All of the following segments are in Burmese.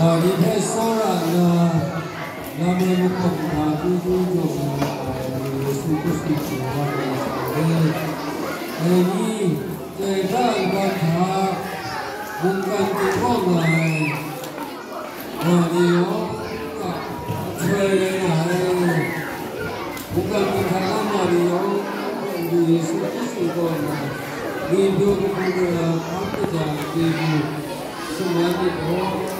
거리 뱃살아나 남의 목숨 다 두고도 슬고 싶지 않았는데 이 때가 이건 다못 간지고 말 어디요? 저에게 나를 못 간지 가란 말이요 우리 슬고 싶고 네 묘를 보고야 바쁘자 네 묘. 좀 많이 배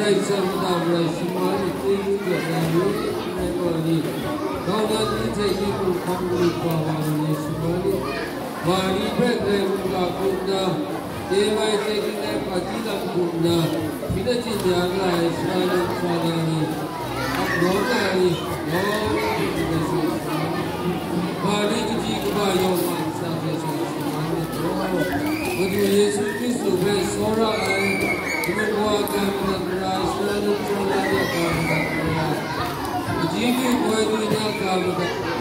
ရိတ်စေမတာဝရိရှိမာရိတိယုဇေနယုနေတော်ဒီသောတာတိထေယိကိုခံလို့ပါဝါရိရှိမာရိဘာရိဘက်ကေဝကကုဏဒေဝိသေကိနေပတိလကုဏမိဒတိညာဂလာရှိမာရိဖာဒာနိဘောဂာရိဘောတိတိသေဘာရိတိကဘာယောမန်စာပြေရှိမာရိဘောဂာဘုရားယေရှုခရစ်သူရဲ့ဆောရအာဒီမေဘဝကံ Obrigado,